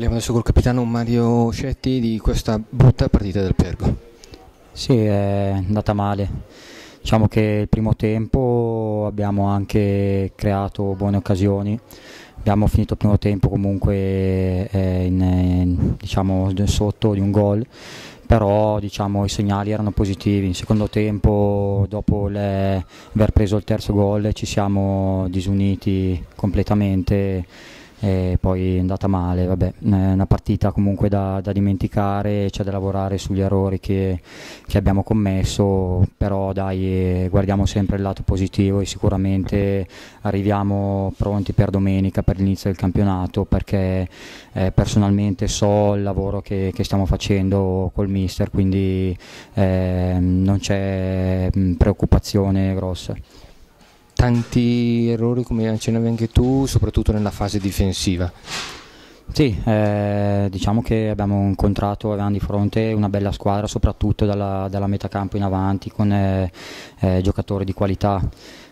Parliamo adesso col capitano Mario Scetti di questa brutta partita del Pergo. Sì, è andata male. Diciamo che il primo tempo abbiamo anche creato buone occasioni. Abbiamo finito il primo tempo comunque eh, in, diciamo, sotto di un gol, però diciamo, i segnali erano positivi. In secondo tempo, dopo le, aver preso il terzo gol, ci siamo disuniti completamente e poi è andata male, vabbè, è una partita comunque da, da dimenticare, c'è da lavorare sugli errori che, che, abbiamo commesso, però dai, guardiamo sempre il lato positivo e sicuramente arriviamo pronti per domenica, per l'inizio del campionato, perché eh, personalmente so il lavoro che, che, stiamo facendo col mister, quindi eh, non c'è preoccupazione grossa tanti errori come accennavi anche tu, soprattutto nella fase difensiva. Sì, eh, diciamo che abbiamo incontrato, avevamo di fronte una bella squadra, soprattutto dalla, dalla metà campo in avanti, con eh, eh, giocatori di qualità.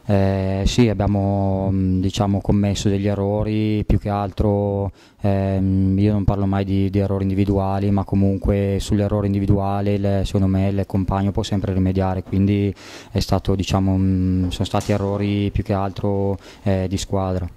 Eh, sì, abbiamo diciamo, commesso degli errori, più che altro ehm, io non parlo mai di, di, errori individuali, ma comunque sull'errore individuale il, secondo me il compagno può sempre rimediare, quindi stato, diciamo, sono stati errori più che altro eh, di squadra.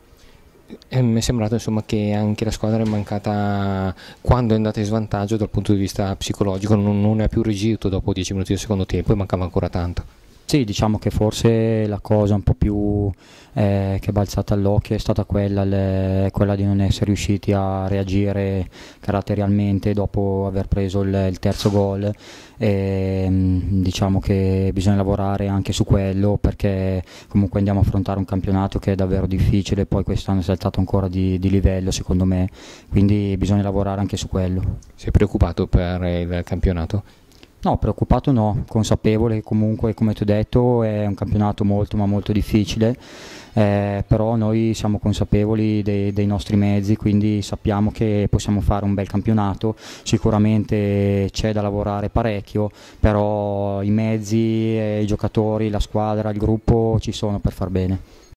E mi è sembrato insomma, che anche la squadra è mancata quando è andata in svantaggio dal punto di vista psicologico, non, non è più reagito dopo 10 minuti del secondo tempo e mancava ancora tanto. Sì, diciamo che forse la cosa un po' più eh, che è balzata all'occhio è stata quella, le, quella, di non essere riusciti a reagire caratterialmente dopo aver preso il, il terzo gol. E, mm, diciamo che bisogna lavorare anche su quello perché comunque andiamo a affrontare un campionato che è davvero difficile, poi quest'anno è saltato ancora di, di livello secondo me, quindi bisogna lavorare anche su quello. Sei preoccupato per il campionato? No, preoccupato no, consapevole comunque come ti ho detto è un campionato molto ma molto difficile, eh, però noi siamo consapevoli dei, dei, nostri mezzi, quindi sappiamo che possiamo fare un bel campionato, sicuramente c'è da lavorare parecchio, però i mezzi, i giocatori, la squadra, il gruppo ci sono per far bene.